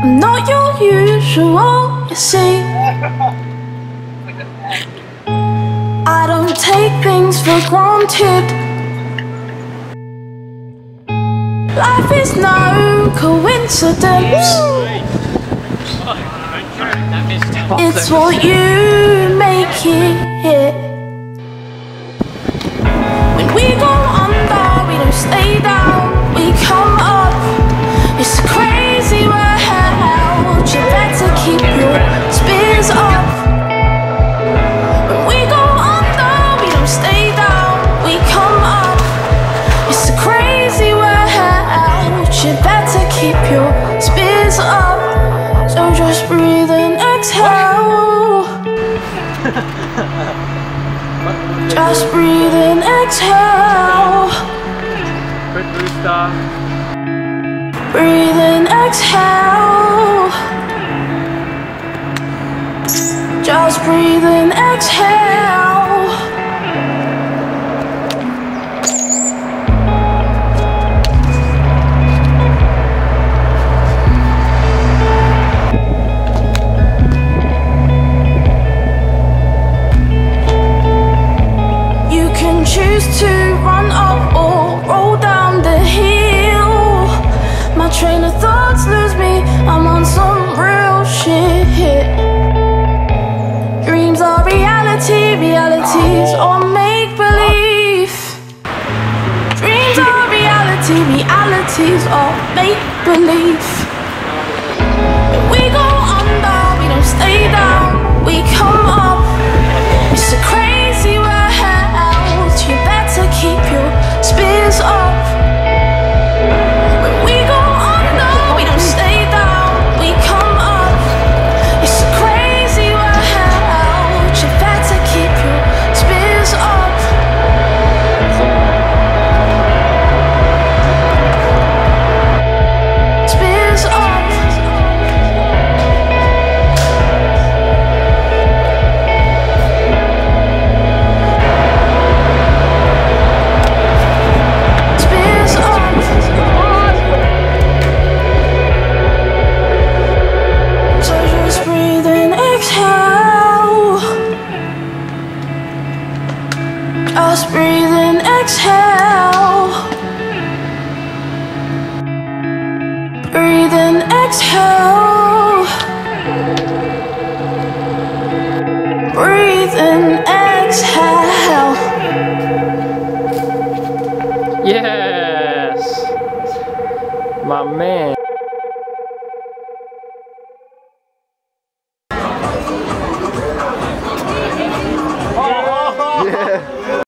I'm not your usual, you see. I don't take things for granted. Life is no coincidence. It's what you Just breathe and exhale. Quick rooster. Breathe and exhale. Just breathe and exhale. all make believe. us breathe and exhale. Breathe and exhale. Breathe and exhale. Yes, my man. Yeah.